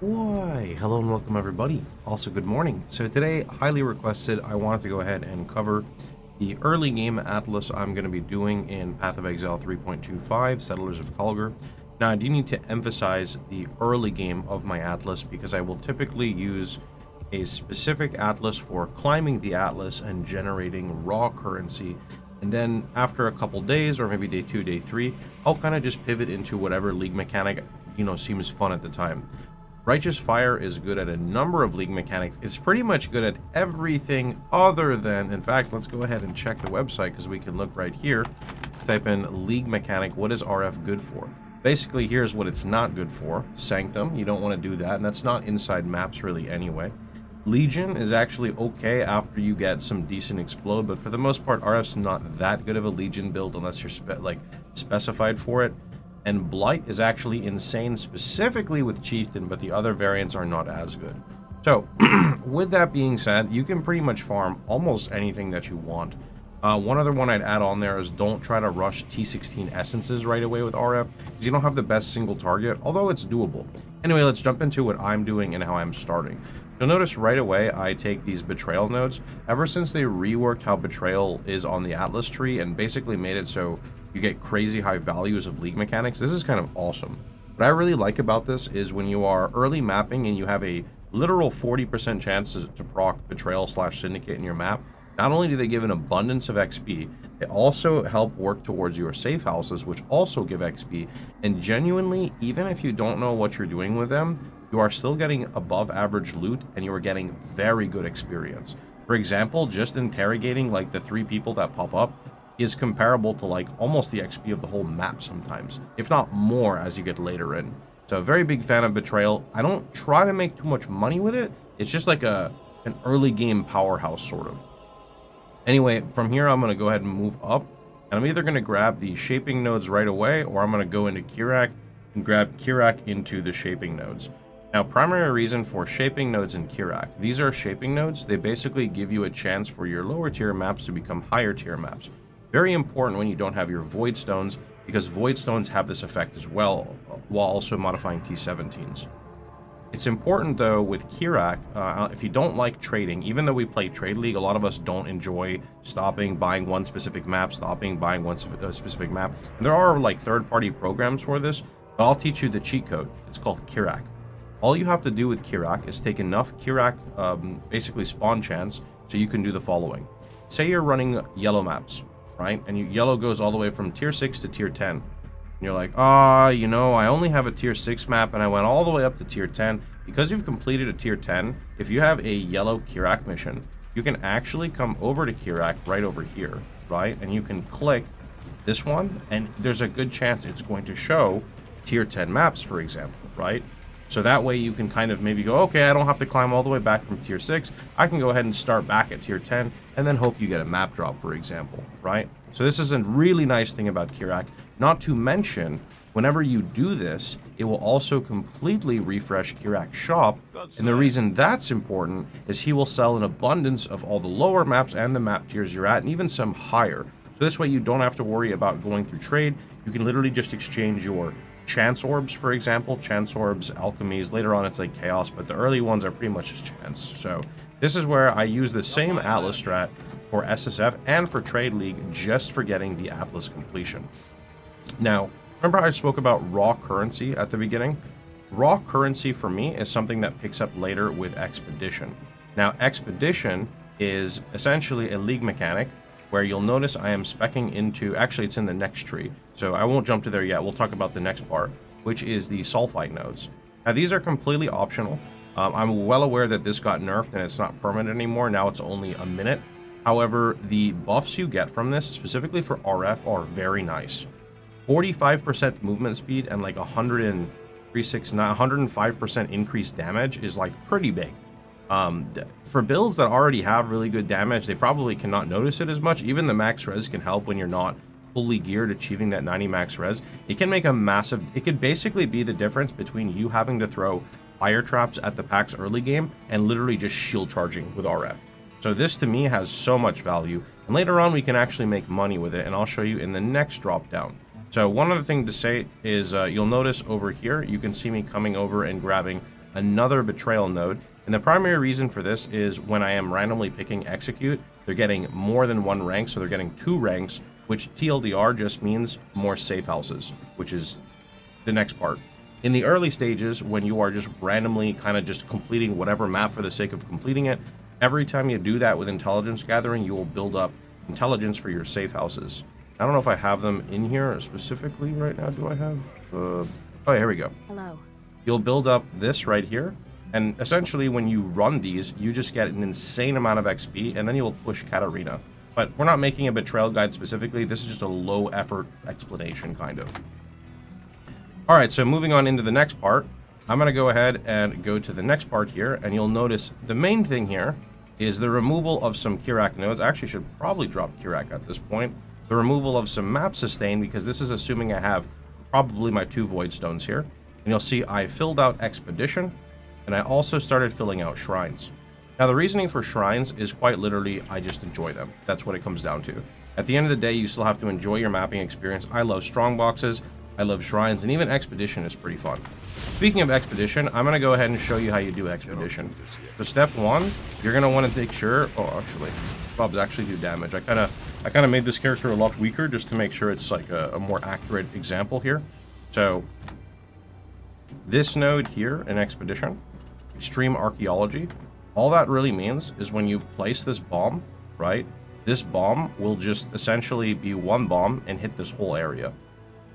Why, hello and welcome everybody. Also, good morning. So today, highly requested, I wanted to go ahead and cover the early game Atlas I'm going to be doing in Path of Exile 3.25, Settlers of Kalguur. Now, I do need to emphasize the early game of my Atlas because I will typically use a specific Atlas for climbing the Atlas and generating raw currency. And then after a couple days, or maybe day two, day three, I'll kind of just pivot into whatever league mechanic, you know, seems fun at the time. Righteous Fire is good at a number of league mechanics. It's pretty much good at everything other than, in fact, let's go ahead and check the website because we can look right here. Type in league mechanic, what is RF good for? Basically, here's what it's not good for. Sanctum, you don't want to do that, and that's not inside maps really anyway. Legion is actually okay after you get some decent explode, but for the most part, RF's not that good of a Legion build unless you're spe like specified for it. And Blight is actually insane specifically with Chieftain, but the other variants are not as good. So, with that being said, you can pretty much farm almost anything that you want. Uh, one other one I'd add on there is don't try to rush T16 Essences right away with RF, because you don't have the best single target, although it's doable. Anyway, let's jump into what I'm doing and how I'm starting. You'll notice right away I take these Betrayal nodes. Ever since they reworked how Betrayal is on the Atlas tree and basically made it so you get crazy high values of league mechanics. This is kind of awesome. What I really like about this is when you are early mapping and you have a literal 40% chance to proc Betrayal slash Syndicate in your map, not only do they give an abundance of XP, they also help work towards your safe houses, which also give XP. And genuinely, even if you don't know what you're doing with them, you are still getting above average loot and you are getting very good experience. For example, just interrogating like the three people that pop up is comparable to like almost the XP of the whole map sometimes, if not more as you get later in. So a very big fan of Betrayal. I don't try to make too much money with it. It's just like a an early game powerhouse sort of. Anyway, from here I'm going to go ahead and move up. And I'm either going to grab the shaping nodes right away or I'm going to go into Kirac and grab Kirac into the shaping nodes. Now, primary reason for shaping nodes in Kirac. These are shaping nodes. They basically give you a chance for your lower tier maps to become higher tier maps. Very important when you don't have your Void Stones, because Void Stones have this effect as well, while also modifying T17s. It's important, though, with Kirac, uh, if you don't like trading, even though we play Trade League, a lot of us don't enjoy stopping, buying one specific map, stopping, buying one uh, specific map. And there are, like, third-party programs for this, but I'll teach you the cheat code. It's called Kirac. All you have to do with Kirac is take enough Kirac, um, basically spawn chance, so you can do the following. Say you're running yellow maps, right? And you, yellow goes all the way from tier 6 to tier 10. And you're like, ah, you know, I only have a tier 6 map and I went all the way up to tier 10. Because you've completed a tier 10, if you have a yellow Kirac mission, you can actually come over to Kirac right over here, right? And you can click this one, and there's a good chance it's going to show tier 10 maps, for example, right? So that way you can kind of maybe go, okay, I don't have to climb all the way back from tier 6. I can go ahead and start back at tier 10 and then hope you get a map drop, for example, right? So this is a really nice thing about Kirac. Not to mention, whenever you do this, it will also completely refresh Kirac's shop. And the reason that's important is he will sell an abundance of all the lower maps and the map tiers you're at, and even some higher. So this way you don't have to worry about going through trade. You can literally just exchange your chance orbs, for example. Chance orbs, alchemies. Later on, it's like chaos, but the early ones are pretty much just chance. So this is where I use the same Atlas strat for SSF and for Trade League just for getting the Atlas completion. Now, remember I spoke about raw currency at the beginning? Raw currency for me is something that picks up later with Expedition. Now, Expedition is essentially a league mechanic where you'll notice I am specking into, actually it's in the next tree, so I won't jump to there yet, we'll talk about the next part, which is the sulfite nodes. Now these are completely optional. Um, I'm well aware that this got nerfed and it's not permanent anymore, now it's only a minute. However, the buffs you get from this, specifically for RF, are very nice. 45% movement speed and like 105% increased damage is like pretty big. Um, for builds that already have really good damage, they probably cannot notice it as much. Even the max res can help when you're not fully geared achieving that 90 max res. It can make a massive... It could basically be the difference between you having to throw fire traps at the pack's early game and literally just shield charging with RF. So this to me has so much value. And later on we can actually make money with it and I'll show you in the next drop down. So one other thing to say is uh, you'll notice over here, you can see me coming over and grabbing another Betrayal node. And the primary reason for this is when I am randomly picking Execute, they're getting more than one rank, so they're getting two ranks, which TLDR just means more safe houses, which is the next part. In the early stages, when you are just randomly kind of just completing whatever map for the sake of completing it, every time you do that with intelligence gathering, you will build up intelligence for your safe houses. I don't know if I have them in here specifically right now. Do I have? Uh, oh, here we go. Hello. You'll build up this right here. And essentially, when you run these, you just get an insane amount of XP, and then you'll push Catarina. But we're not making a betrayal guide specifically. This is just a low effort explanation, kind of. All right, so moving on into the next part, I'm going to go ahead and go to the next part here, and you'll notice the main thing here is the removal of some Kirac nodes. I actually should probably drop Kirac at this point the removal of some map sustain, because this is assuming I have probably my two void stones here. And you'll see I filled out Expedition, and I also started filling out Shrines. Now, the reasoning for Shrines is quite literally, I just enjoy them. That's what it comes down to. At the end of the day, you still have to enjoy your mapping experience. I love strong boxes, I love shrines, and even Expedition is pretty fun. Speaking of Expedition, I'm going to go ahead and show you how you do Expedition. So step one, you're going to want to make sure... Oh, actually, Bob's actually do damage. I kind of I kind of made this character a lot weaker just to make sure it's like a, a more accurate example here. So this node here in Expedition, Extreme Archaeology, all that really means is when you place this bomb, right, this bomb will just essentially be one bomb and hit this whole area.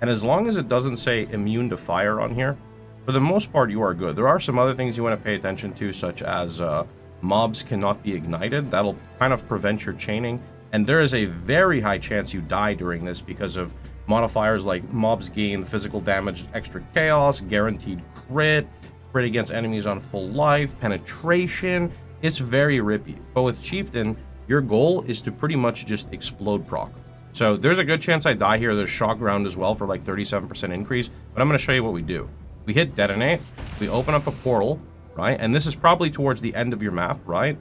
And as long as it doesn't say immune to fire on here, for the most part, you are good. There are some other things you want to pay attention to, such as uh, mobs cannot be ignited. That'll kind of prevent your chaining. And there is a very high chance you die during this because of modifiers like mobs gain physical damage, extra chaos, guaranteed crit, crit against enemies on full life, penetration. It's very rippy. But with Chieftain, your goal is to pretty much just explode proc. So there's a good chance I die here. There's shock ground as well for like 37% increase. But I'm going to show you what we do. We hit detonate. We open up a portal, right? And this is probably towards the end of your map, right?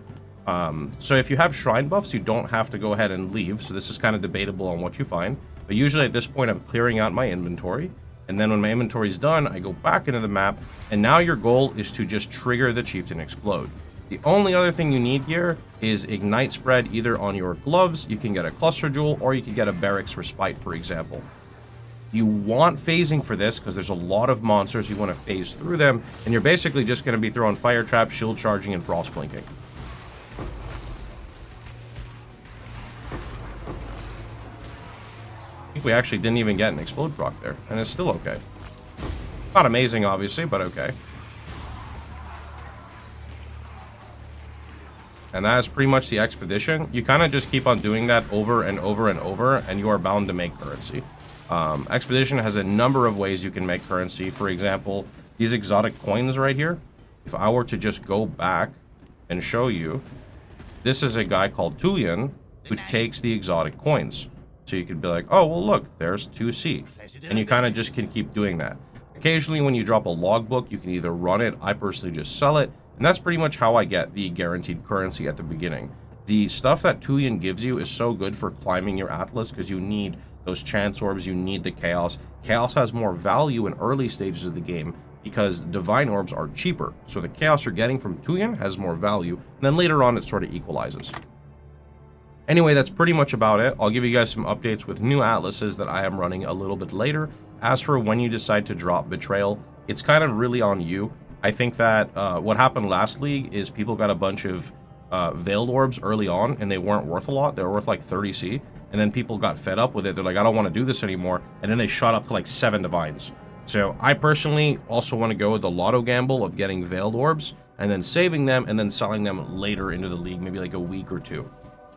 Um, so if you have shrine buffs, you don't have to go ahead and leave. So this is kind of debatable on what you find. But usually at this point, I'm clearing out my inventory. And then when my inventory is done, I go back into the map. And now your goal is to just trigger the Chieftain Explode. The only other thing you need here is Ignite Spread either on your gloves, you can get a Cluster Jewel, or you can get a Berek's Respite, for example. You want phasing for this because there's a lot of monsters. You want to phase through them, and you're basically just going to be throwing Fire Trap, Shield Charging, and Frost Blinking. We actually didn't even get an explode proc there, and it's still okay. Not amazing, obviously, but okay. And that is pretty much the expedition. You kind of just keep on doing that over and over and over, and you are bound to make currency. Um, expedition has a number of ways you can make currency. For example, these exotic coins right here. If I were to just go back and show you, this is a guy called Tujen who takes the exotic coins. So you could be like, oh, well, look, there's 2C. And you kind of just can keep doing that. Occasionally, when you drop a logbook, you can either run it. I personally just sell it. And that's pretty much how I get the guaranteed currency at the beginning. The stuff that Tujen gives you is so good for climbing your Atlas because you need those chance orbs, you need the chaos. Chaos has more value in early stages of the game because divine orbs are cheaper. So the chaos you're getting from Tujen has more value. And then later on, it sort of equalizes. Anyway, that's pretty much about it. I'll give you guys some updates with new atlases that I am running a little bit later. As for when you decide to drop Betrayal, it's kind of really on you. I think that uh, what happened last league is people got a bunch of uh, Veiled Orbs early on, and they weren't worth a lot. They were worth like 30C, and then people got fed up with it. They're like, I don't want to do this anymore, and then they shot up to like 7 Divines. So I personally also want to go with the Lotto gamble of getting Veiled Orbs, and then saving them, and then selling them later into the league, maybe like a week or two.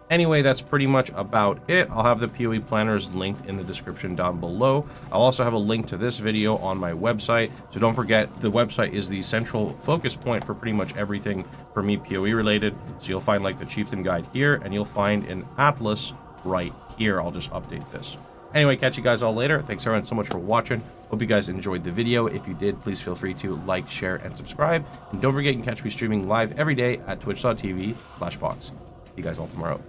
Anyway, that's pretty much about it. I'll have the PoE planners linked in the description down below. I'll also have a link to this video on my website. So don't forget, the website is the central focus point for pretty much everything for me PoE related. So you'll find like the Chieftain Guide here, and you'll find an Atlas right here. I'll just update this. Anyway, catch you guys all later. Thanks everyone so much for watching. Hope you guys enjoyed the video. If you did, please feel free to like, share, and subscribe. And don't forget, you can catch me streaming live every day at twitch.tv slash Pohx. See you guys all tomorrow.